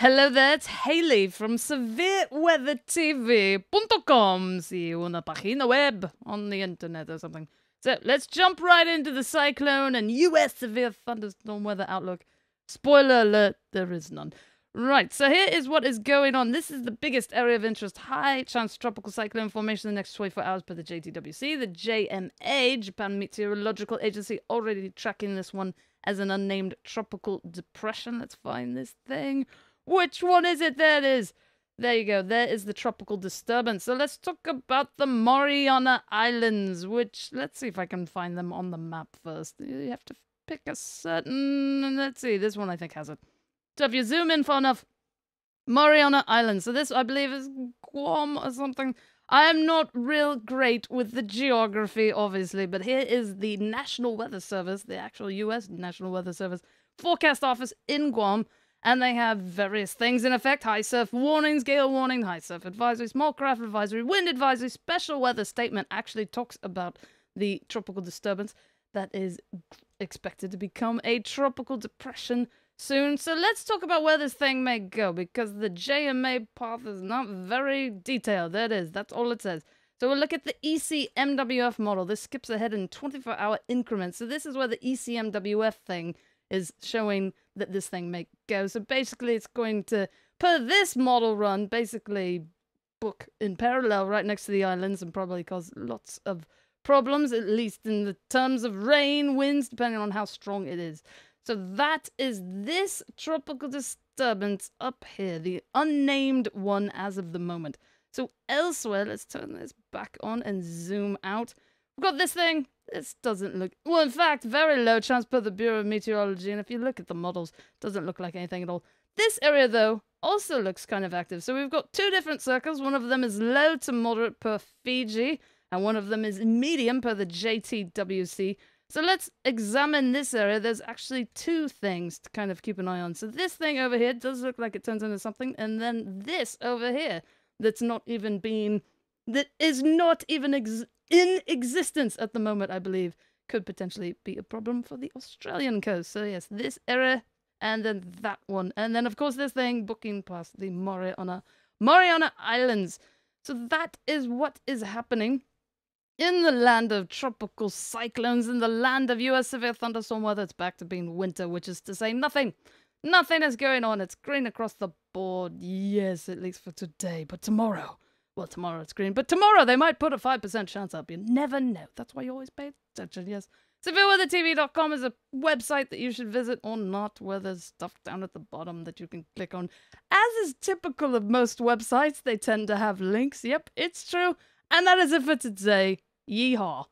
Hello there, it's Haley from SevereWeatherTV.com. See you on the página web on the internet or something. So let's jump right into the cyclone and US severe thunderstorm weather outlook. Spoiler alert, there is none. Right, so here is what is going on. This is the biggest area of interest. High chance tropical cyclone formation in the next 24 hours per the JTWC. The JMA, Japan Meteorological Agency, already tracking this one as an unnamed tropical depression. Let's find this thing. Which one is it? There it is. There you go. There is the tropical disturbance. So let's talk about the Mariana Islands, which, let's see if I can find them on the map first. You have to pick a certain, let's see, this one I think has it. So if you zoom in far enough, Mariana Islands. So this, I believe, is Guam or something. I am not real great with the geography, obviously, but here is the National Weather Service, the actual U.S. National Weather Service forecast office in Guam and they have various things in effect high surf warnings, gale warning, high surf advisory, small craft advisory, wind advisory, special weather statement actually talks about the tropical disturbance that is expected to become a tropical depression soon. So let's talk about where this thing may go because the JMA path is not very detailed. There it is, that's all it says. So we'll look at the ECMWF model. This skips ahead in 24 hour increments. So this is where the ECMWF thing is showing that this thing may go. So basically, it's going to, per this model run, basically book in parallel right next to the islands and probably cause lots of problems, at least in the terms of rain, winds, depending on how strong it is. So that is this tropical disturbance up here, the unnamed one as of the moment. So elsewhere, let's turn this back on and zoom out. We've got this thing this doesn't look... Well, in fact, very low chance per the Bureau of Meteorology, and if you look at the models, doesn't look like anything at all. This area, though, also looks kind of active. So we've got two different circles. One of them is low to moderate per Fiji, and one of them is medium per the JTWC. So let's examine this area. There's actually two things to kind of keep an eye on. So this thing over here does look like it turns into something, and then this over here that's not even being... that is not even ex in existence at the moment, I believe, could potentially be a problem for the Australian coast. So yes, this area and then that one. And then of course this thing booking past the Mariana Mariana Islands. So that is what is happening in the land of tropical cyclones, in the land of US severe thunderstorm weather. It's back to being winter, which is to say nothing. Nothing is going on. It's green across the board. Yes, at least for today. But tomorrow, well, tomorrow it's green, but tomorrow they might put a 5% chance up. You never know. That's why you always pay attention, yes. SevereWeatherTV.com is a website that you should visit or not, where there's stuff down at the bottom that you can click on. As is typical of most websites, they tend to have links. Yep, it's true. And that is it for today. Yeehaw.